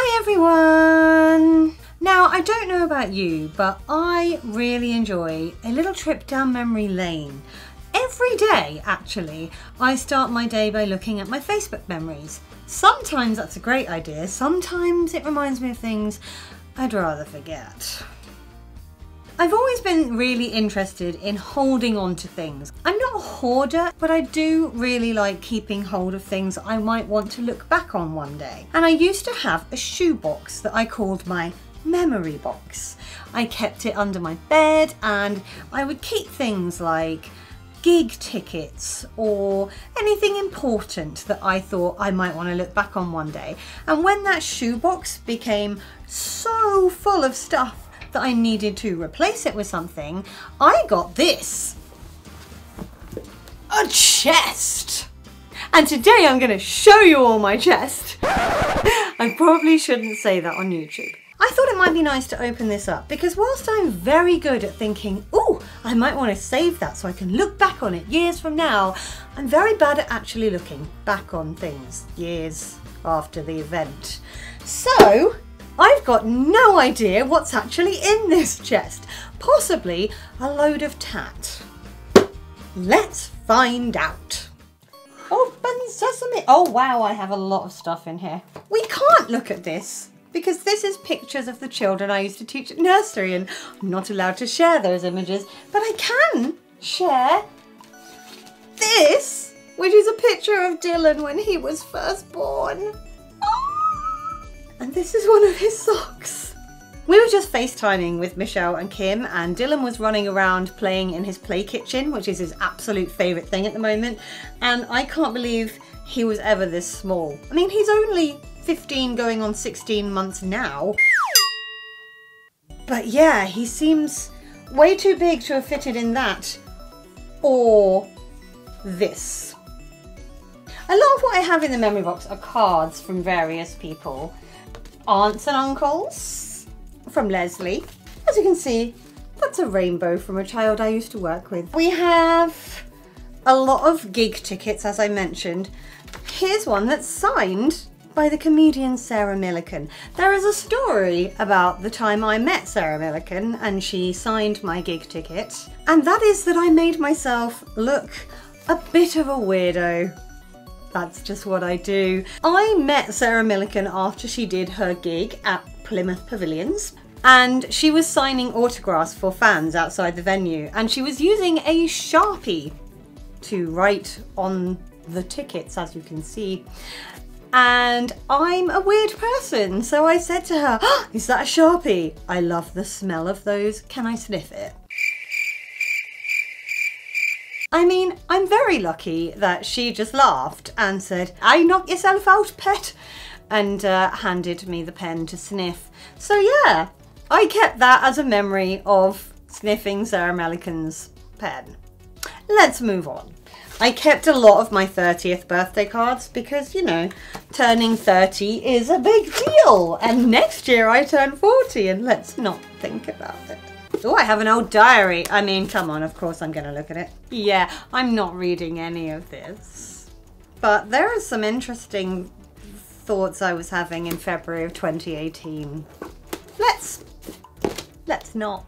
Hi everyone! Now, I don't know about you, but I really enjoy a little trip down memory lane. Every day, actually, I start my day by looking at my Facebook memories. Sometimes that's a great idea, sometimes it reminds me of things I'd rather forget. I've always been really interested in holding on to things. I'm not a hoarder, but I do really like keeping hold of things I might want to look back on one day. And I used to have a shoebox that I called my memory box. I kept it under my bed and I would keep things like gig tickets or anything important that I thought I might want to look back on one day. And when that shoebox became so full of stuff that I needed to replace it with something, I got this. A chest! And today I'm going to show you all my chest. I probably shouldn't say that on YouTube. I thought it might be nice to open this up because whilst I'm very good at thinking, oh, I might want to save that so I can look back on it years from now, I'm very bad at actually looking back on things years after the event. So I've got no idea what's actually in this chest. Possibly a load of tat. Let's find out. Open sesame. Oh wow, I have a lot of stuff in here. We can't look at this because this is pictures of the children I used to teach at nursery and I'm not allowed to share those images, but I can share this, which is a picture of Dylan when he was first born. And this is one of his socks. We were just FaceTiming with Michelle and Kim and Dylan was running around playing in his play kitchen, which is his absolute favourite thing at the moment. And I can't believe he was ever this small. I mean, he's only 15 going on 16 months now. But yeah, he seems way too big to have fitted in that or this. A lot of what I have in the memory box are cards from various people aunts and uncles from Leslie. As you can see, that's a rainbow from a child I used to work with. We have a lot of gig tickets, as I mentioned. Here's one that's signed by the comedian Sarah Millican. There is a story about the time I met Sarah Millican and she signed my gig ticket, and that is that I made myself look a bit of a weirdo that's just what I do. I met Sarah Millican after she did her gig at Plymouth Pavilions and she was signing autographs for fans outside the venue and she was using a Sharpie to write on the tickets as you can see and I'm a weird person so I said to her, oh, is that a Sharpie? I love the smell of those, can I sniff it? I mean, I'm very lucky that she just laughed and said, I knock yourself out, pet, and uh, handed me the pen to sniff. So yeah, I kept that as a memory of sniffing Sarah Millican's pen. Let's move on. I kept a lot of my 30th birthday cards because, you know, turning 30 is a big deal. And next year I turn 40 and let's not think about it. Oh, I have an old diary. I mean, come on, of course I'm to look at it. Yeah, I'm not reading any of this. But there are some interesting thoughts I was having in February of 2018. Let's, let's not.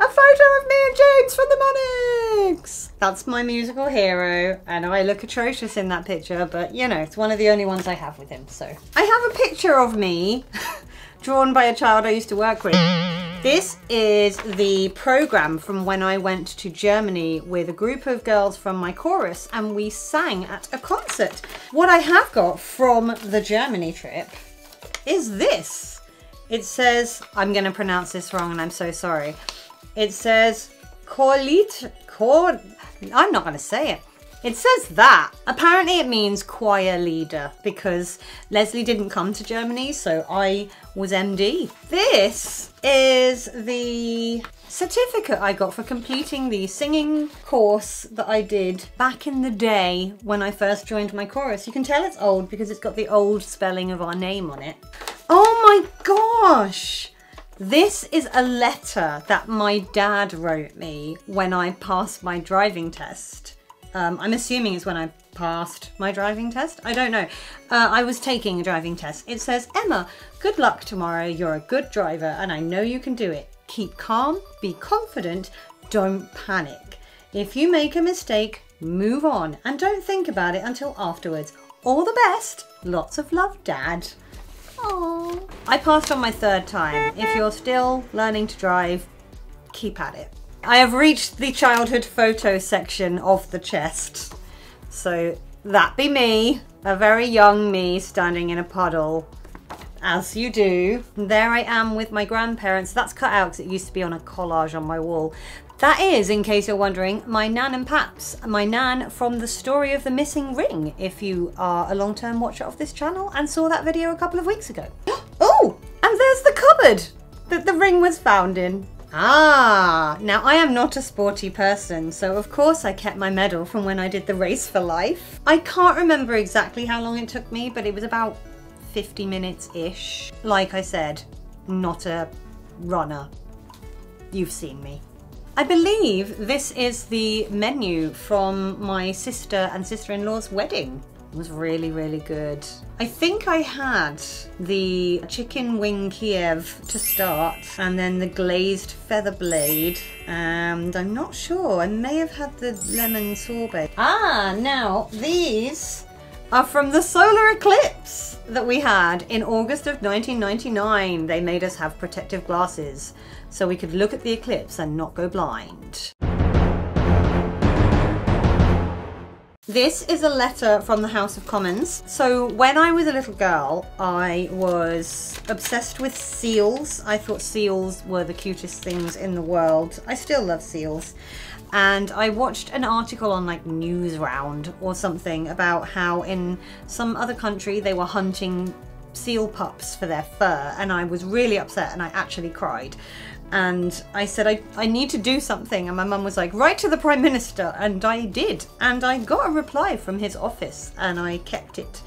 A photo of me and James from the Manics! That's my musical hero, and I look atrocious in that picture, but you know, it's one of the only ones I have with him, so. I have a picture of me drawn by a child I used to work with. This is the program from when I went to Germany with a group of girls from my chorus and we sang at a concert. What I have got from the Germany trip is this. It says, I'm going to pronounce this wrong and I'm so sorry. It says, Chor, I'm not going to say it. It says that. Apparently it means choir leader because Leslie didn't come to Germany, so I was MD. This is the certificate I got for completing the singing course that I did back in the day when I first joined my chorus. You can tell it's old because it's got the old spelling of our name on it. Oh my gosh! This is a letter that my dad wrote me when I passed my driving test Um, I'm assuming it's when I passed my driving test. I don't know. Uh, I was taking a driving test. It says, Emma, good luck tomorrow. You're a good driver and I know you can do it. Keep calm, be confident, don't panic. If you make a mistake, move on and don't think about it until afterwards. All the best. Lots of love, Dad. Aww. I passed on my third time. If you're still learning to drive, keep at it. I have reached the childhood photo section of the chest. So that be me, a very young me standing in a puddle. As you do. There I am with my grandparents. That's cut out because it used to be on a collage on my wall. That is, in case you're wondering, my Nan and Paps. My Nan from the story of the missing ring, if you are a long-term watcher of this channel and saw that video a couple of weeks ago. oh, and there's the cupboard that the ring was found in. Ah, now I am not a sporty person, so of course I kept my medal from when I did the race for life. I can't remember exactly how long it took me, but it was about 50 minutes-ish. Like I said, not a runner. You've seen me. I believe this is the menu from my sister and sister-in-law's wedding. Was really, really good. I think I had the chicken wing Kiev to start and then the glazed feather blade and I'm not sure, I may have had the lemon sorbet. Ah, now these are from the solar eclipse that we had in August of 1999. They made us have protective glasses so we could look at the eclipse and not go blind. This is a letter from the House of Commons. So when I was a little girl, I was obsessed with seals. I thought seals were the cutest things in the world. I still love seals. And I watched an article on like Newsround or something about how in some other country they were hunting seal pups for their fur and I was really upset and I actually cried and I said, I, I need to do something. And my mum was like, write to the Prime Minister. And I did. And I got a reply from his office and I kept it.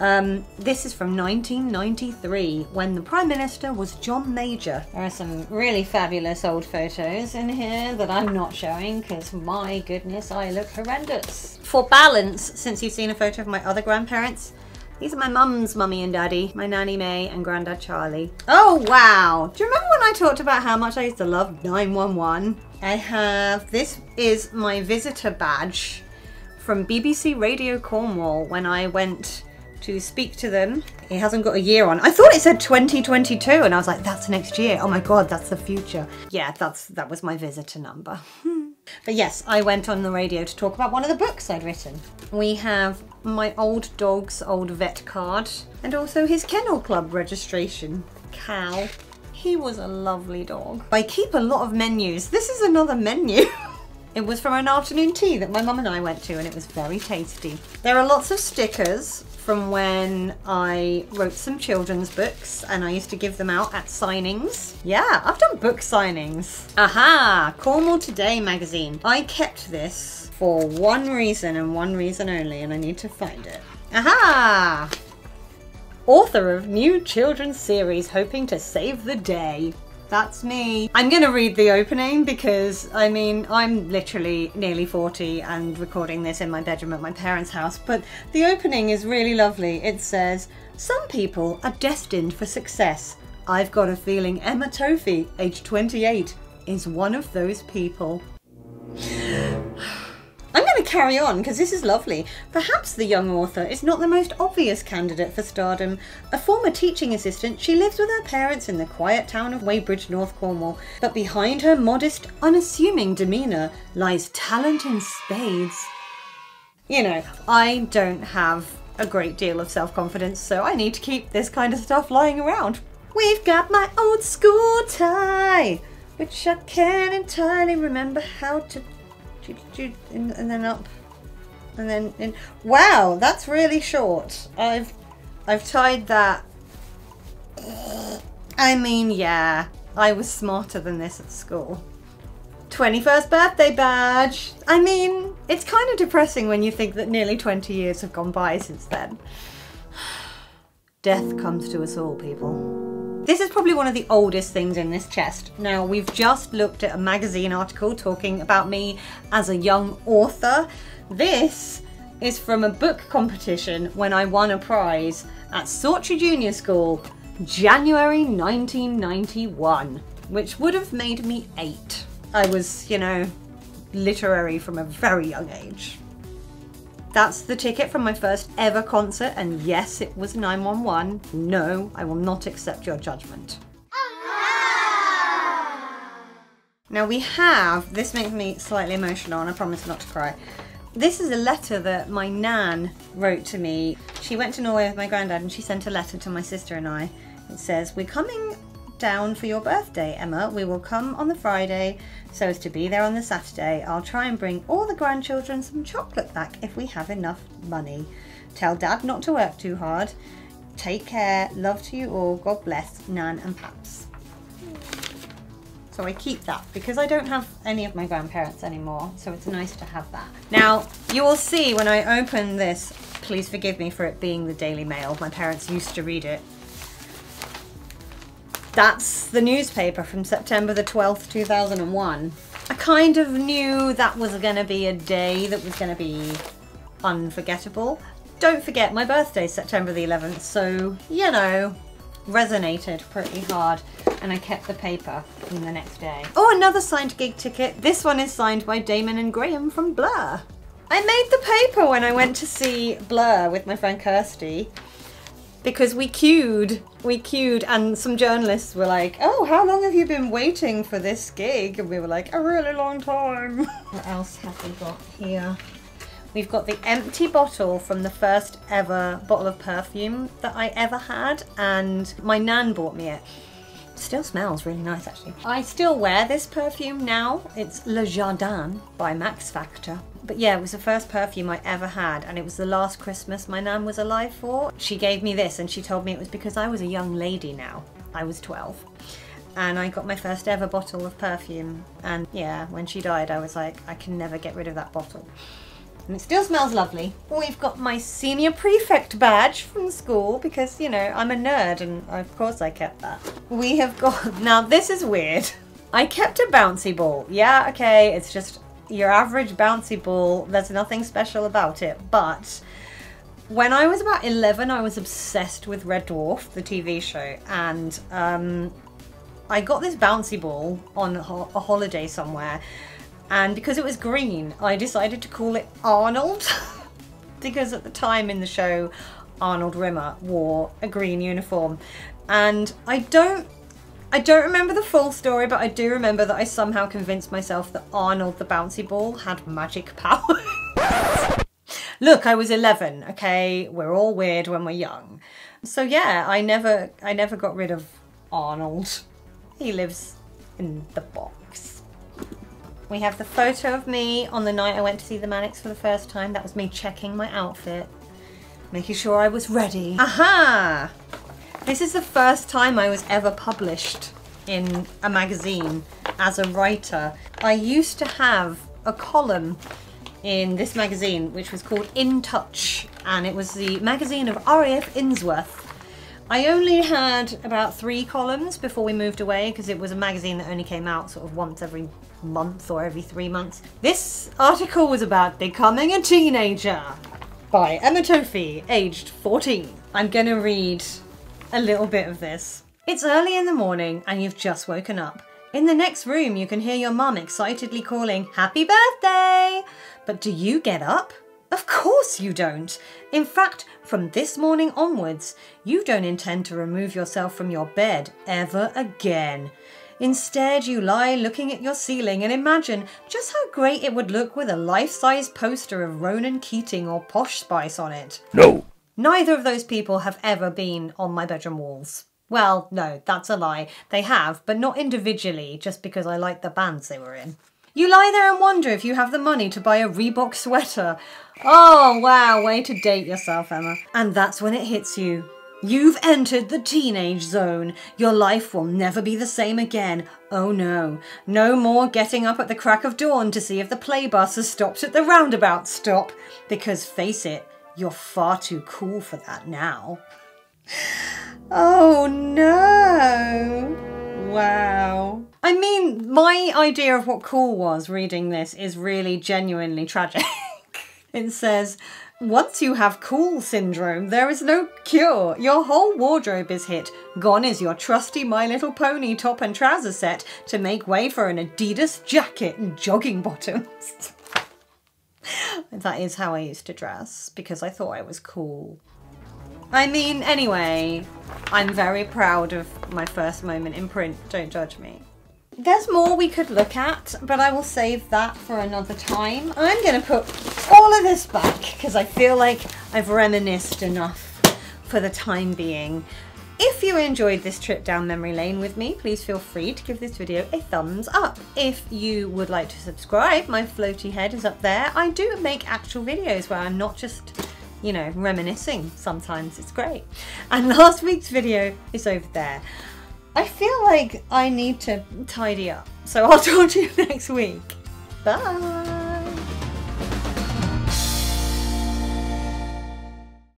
Um, this is from 1993 when the Prime Minister was John Major. There are some really fabulous old photos in here that I'm not showing because my goodness, I look horrendous. For balance, since you've seen a photo of my other grandparents, these are my mum's mummy and daddy, my nanny May and granddad Charlie. Oh wow! Do you remember when I talked about how much I used to love 911? I have, this is my visitor badge from BBC Radio Cornwall when I went to speak to them. It hasn't got a year on. I thought it said 2022 and I was like, that's next year. Oh my God, that's the future. Yeah, that's that was my visitor number. But yes, I went on the radio to talk about one of the books I'd written. We have my old dog's old vet card and also his kennel club registration. Cal. He was a lovely dog. I keep a lot of menus. This is another menu. It was from an afternoon tea that my mum and I went to and it was very tasty. There are lots of stickers from when I wrote some children's books and I used to give them out at signings. Yeah, I've done book signings. Aha, Cornwall Today magazine. I kept this for one reason and one reason only and I need to find it. Aha! Author of new children's series hoping to save the day. That's me. I'm gonna read the opening because, I mean, I'm literally nearly 40 and recording this in my bedroom at my parents' house, but the opening is really lovely. It says, Some people are destined for success. I've got a feeling Emma Tofi, age 28, is one of those people carry on because this is lovely. Perhaps the young author is not the most obvious candidate for stardom. A former teaching assistant, she lives with her parents in the quiet town of Wadebridge, North Cornwall. But behind her modest, unassuming demeanour lies talent in spades. You know, I don't have a great deal of self confidence, so I need to keep this kind of stuff lying around. We've got my old school tie, which I can't entirely remember how to and, then up and then in. Wow, that's really short. I've I've tied that. I mean, yeah, I was smarter than this at school. 21st birthday badge. I mean, it's kind of depressing when you think that nearly 20 years have gone by since then. Death comes to us all, people. This is probably one of the oldest things in this chest. Now, we've just looked at a magazine article talking about me as a young author. This is from a book competition when I won a prize at Sawtry Junior School, January 1991, which would have made me eight. I was, you know, literary from a very young age. That's the ticket from my first ever concert, and yes, it was 911. No, I will not accept your judgment. Now we have, this makes me slightly emotional and I promise not to cry. This is a letter that my nan wrote to me. She went to Norway with my granddad and she sent a letter to my sister and I. It says, We're coming down for your birthday, Emma. We will come on the Friday so as to be there on the Saturday. I'll try and bring all the grandchildren some chocolate back if we have enough money. Tell Dad not to work too hard. Take care. Love to you all. God bless. Nan and Paps. So I keep that because I don't have any of my grandparents anymore. So it's nice to have that. Now, you will see when I open this, please forgive me for it being the Daily Mail. My parents used to read it that's the newspaper from September the 12th, 2001. I kind of knew that was going to be a day that was going to be unforgettable. Don't forget, my birthday's September the 11th, so, you know, resonated pretty hard. And I kept the paper in the next day. Oh, another signed gig ticket. This one is signed by Damon and Graham from Blur. I made the paper when I went to see Blur with my friend Kirsty because we queued, we queued, and some journalists were like, "Oh, how long have you been waiting for this gig?" And we were like, "A really long time." what else have we got here? We've got the empty bottle from the first ever bottle of perfume that I ever had, and my nan bought me it. Still smells really nice actually. I still wear this perfume now. It's Le Jardin by Max Factor. But yeah, it was the first perfume I ever had, and it was the last Christmas my nan was alive for. She gave me this, and she told me it was because I was a young lady now. I was 12. And I got my first ever bottle of perfume. And yeah, when she died, I was like, I can never get rid of that bottle. And it still smells lovely. We've got my senior prefect badge from school because, you know, I'm a nerd and of course I kept that. We have got, now this is weird. I kept a bouncy ball. Yeah, okay, it's just your average bouncy ball. There's nothing special about it, but when I was about 11, I was obsessed with Red Dwarf, the TV show, and um, I got this bouncy ball on a holiday somewhere, and because it was green, I decided to call it Arnold, because at the time in the show, Arnold Rimmer wore a green uniform, and I don't I don't remember the full story, but I do remember that I somehow convinced myself that Arnold the bouncy ball had magic powers. Look, I was 11, okay? We're all weird when we're young. So yeah, I never I never got rid of Arnold. He lives in the box. We have the photo of me on the night I went to see the Manics for the first time. That was me checking my outfit, making sure I was ready. Aha! This is the first time I was ever published in a magazine as a writer. I used to have a column in this magazine which was called In Touch and it was the magazine of RAF Innsworth. I only had about three columns before we moved away because it was a magazine that only came out sort of once every month or every three months. This article was about becoming a teenager by Emma Tofi, aged 14. I'm gonna read a little bit of this. It's early in the morning and you've just woken up. In the next room, you can hear your mum excitedly calling, Happy birthday! But do you get up? Of course you don't. In fact, from this morning onwards, you don't intend to remove yourself from your bed ever again. Instead, you lie looking at your ceiling and imagine just how great it would look with a life-size poster of Ronan Keating or Posh Spice on it. No. Neither of those people have ever been on my bedroom walls. Well, no, that's a lie. They have, but not individually, just because I like the bands they were in. You lie there and wonder if you have the money to buy a Reebok sweater. Oh, wow, way to date yourself, Emma. And that's when it hits you. You've entered the teenage zone. Your life will never be the same again. Oh no. No more getting up at the crack of dawn to see if the play bus has stopped at the roundabout stop. Because face it, you're far too cool for that now. Oh no! Wow. I mean, my idea of what cool was reading this is really genuinely tragic. it says, once you have cool syndrome, there is no cure. Your whole wardrobe is hit. Gone is your trusty My Little Pony top and trouser set to make way for an Adidas jacket and jogging bottoms. that is how I used to dress because I thought I was cool. I mean, anyway, I'm very proud of my first moment in print, don't judge me. There's more we could look at, but I will save that for another time. I'm going to put all of this back because I feel like I've reminisced enough for the time being. If you enjoyed this trip down memory lane with me, please feel free to give this video a thumbs up. If you would like to subscribe, my floaty head is up there. I do make actual videos where I'm not just you know, reminiscing sometimes. It's great. And last week's video is over there. I feel like I need to tidy up. So I'll talk to you next week. Bye.